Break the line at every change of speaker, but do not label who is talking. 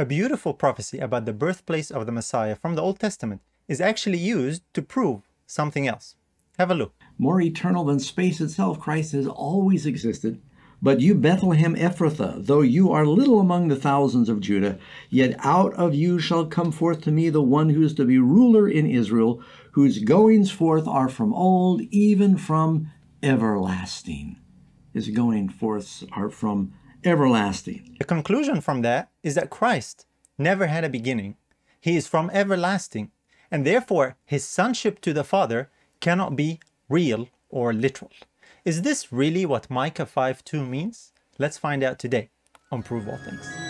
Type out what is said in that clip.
A beautiful prophecy about the birthplace of the Messiah from the Old Testament is actually used to prove something else. Have a look.
More eternal than space itself, Christ has always existed. But you, Bethlehem Ephrathah, though you are little among the thousands of Judah, yet out of you shall come forth to me the one who is to be ruler in Israel, whose goings forth are from old, even from everlasting. His going forths are from everlasting.
Conclusion from that is that Christ never had a beginning. He is from everlasting, and therefore his sonship to the Father cannot be real or literal. Is this really what Micah 5.2 means? Let's find out today on Prove All Things.